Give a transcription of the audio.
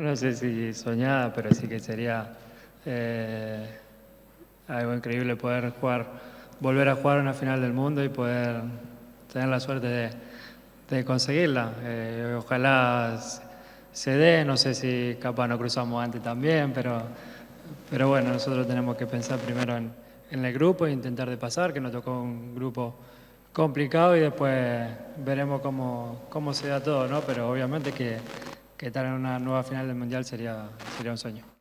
no sé si soñada, pero sí que sería eh, algo increíble poder jugar, volver a jugar una final del mundo y poder tener la suerte de, conseguirla. Eh, ojalá se dé, no sé si capaz no cruzamos antes también, pero, pero bueno, nosotros tenemos que pensar primero en, en el grupo e intentar de pasar, que nos tocó un grupo complicado y después veremos cómo, cómo se da todo, ¿no? Pero obviamente que, que estar en una nueva final del Mundial sería, sería un sueño.